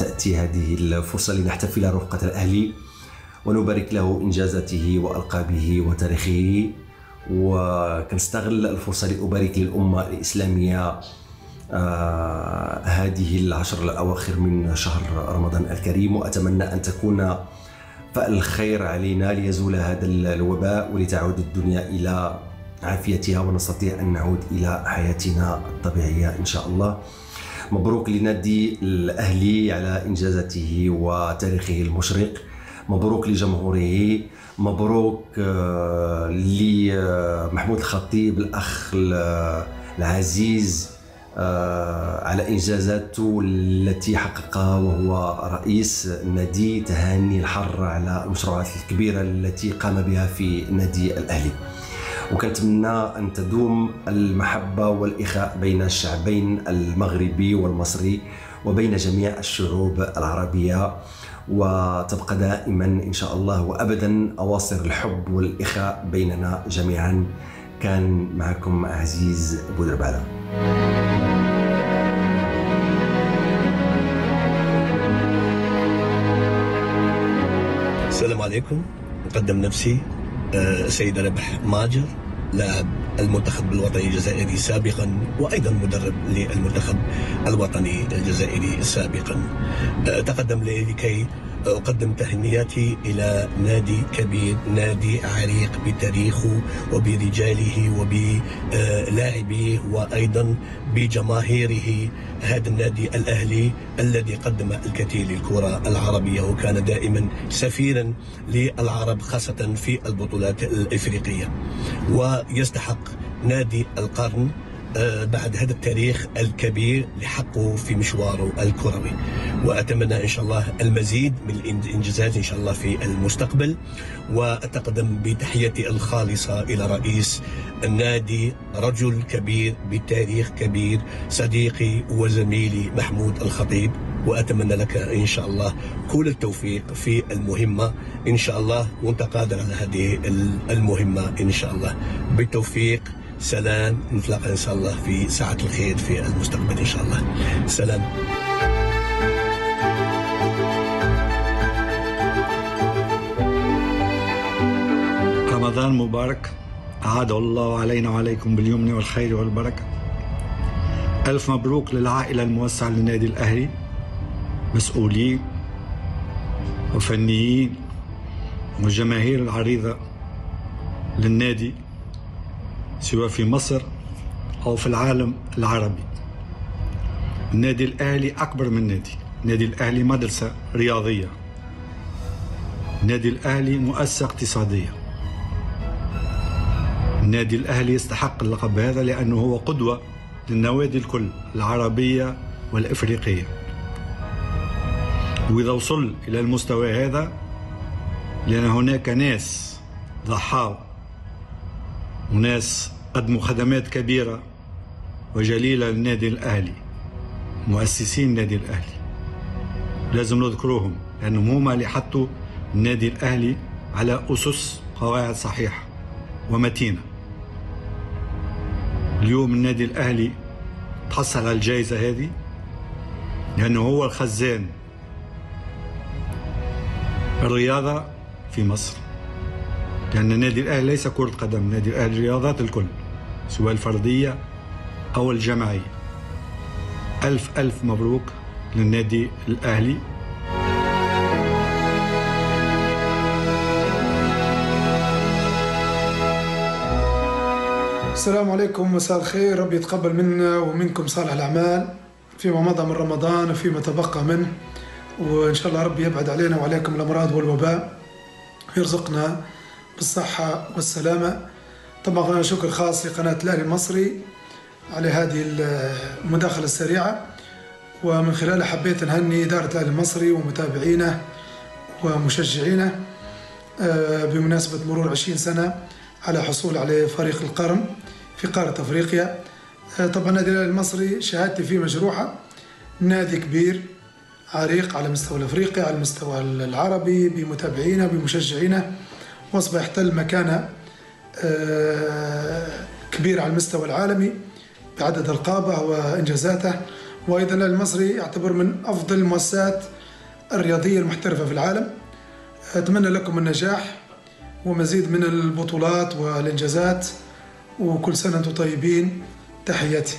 وتأتي هذه الفرصة لنحتفل رفقة الأهلي ونبارك له إنجازاته وألقابه وتاريخه وكنستغل الفرصة لأبارك للأمة الإسلامية آه هذه العشر الأواخر من شهر رمضان الكريم وأتمنى أن تكون فالخير علينا ليزول هذا الوباء ولتعود الدنيا إلى عافيتها ونستطيع أن نعود إلى حياتنا الطبيعية إن شاء الله. مبروك لنادي الأهلي على إنجازاته وتاريخه المشرق. مبروك لجمهوره. مبروك آه، لمحمود الخطيب الأخ العزيز آه، على إنجازاته التي حققها وهو رئيس النادي تهاني الحر على المشروعات الكبيرة التي قام بها في نادي الأهلي. وكنتمنى أن تدوم المحبة والإخاء بين الشعبين المغربي والمصري وبين جميع الشعوب العربية وتبقى دائما إن شاء الله وابدا أواصر الحب والإخاء بيننا جميعا. كان معكم عزيز بودربالة السلام عليكم. مقدم نفسي آه، سيد ربح ماجر لاعب المنتخب الوطني الجزائري سابقا وأيضا مدرب للمنتخب الوطني الجزائري سابقا. آه، تقدم لي لكي أقدم تهنياتي إلى نادي كبير نادي عريق بتاريخه وبرجاله وبلاعبيه وأيضا بجماهيره هذا النادي الأهلي الذي قدم الكثير للكرة العربية وكان دائما سفيرا للعرب خاصة في البطولات الإفريقية. ويستحق نادي القرن بعد هذا التاريخ الكبير لحقه في مشواره الكروي. وأتمنى إن شاء الله المزيد من الإنجازات إن شاء الله في المستقبل. وأتقدم بتحياتي الخالصة إلى رئيس النادي رجل كبير بتاريخ كبير صديقي وزميلي محمود الخطيب. وأتمنى لك إن شاء الله كل التوفيق في المهمة. إن شاء الله وأنت قادر على هذه المهمة إن شاء الله. بالتوفيق. سلام. نتلاقى إن شاء الله في ساعة الخير في المستقبل إن شاء الله. سلام. رمضان مبارك. أعاد الله علينا وعليكم باليمن والخير والبركة. ألف مبروك للعائلة الموسعة للنادي الأهلي. مسؤولين وفنيين والجماهير العريضة للنادي. سواء في مصر أو في العالم العربي. النادي الأهلي أكبر من نادي النادي الأهلي مدرسة رياضية. النادي الأهلي مؤسسة اقتصادية. النادي الأهلي يستحق اللقب هذا لأنه هو قدوة للنوادي الكل العربية والإفريقية. وإذا وصل إلى المستوى هذا لأن هناك ناس ضحاوا وناس قدموا خدمات كبيرة وجليلة للنادي الأهلي مؤسسين النادي الأهلي. لازم نذكروهم لأنهم هما اللي حطوا النادي الأهلي على أسس قواعد صحيحة ومتينة. اليوم النادي الأهلي تحصل على الجائزة هذه لأنه هو الخزان الرياضة في مصر. لأن النادي الأهلي ليس كرة قدم نادي الأهلي رياضات الكل. سواء الفردية أو الجماعية ألف ألف مبروك للنادي الأهلي. السلام عليكم مساء الخير. ربي يتقبل منا ومنكم صالح الأعمال. فيما مضى من رمضان وفيما تبقى منه. وإن شاء الله ربي يبعد علينا وعليكم الأمراض والوباء. ويرزقنا بالصحة والسلامة. طبعا شكر خاص لقناة الأهلي المصري على هذه المداخلة السريعة. ومن خلالها حبيت نهني إدارة الأهلي المصري ومتابعينه ومشجعينه آه، بمناسبة مرور 20 سنة على حصول على فريق القرن في قارة أفريقيا. آه، طبعا نادي الأهلي المصري شهادتي فيه مجروحة نادي كبير عريق على مستوى الأفريقي على المستوى العربي بمتابعينه بمشجعينه. واصبح يحتل مكانه آه، كبيرة على المستوى العالمي بعدد ألقابة وإنجازاته. وأيضا الأهلي المصري يعتبر من أفضل المؤسسات الرياضية المحترفة في العالم. أتمنى لكم النجاح ومزيد من البطولات والإنجازات وكل سنة وأنتم طيبين. تحياتي.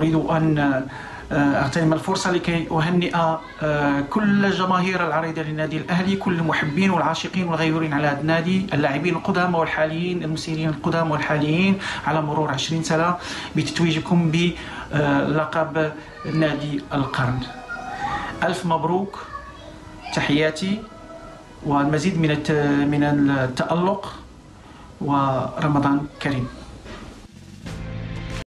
أريد أن أغتنم الفرصة لكي أهنئ كل جماهير العريضة للنادي الأهلي كل المحبين والعاشقين والغيورين على هذا النادي اللاعبين القدامى والحاليين المسيرين القدامى والحاليين على مرور 20 سنة بتتويجكم بلقب نادي القرن. ألف مبروك تحياتي والمزيد من من التألق ورمضان كريم.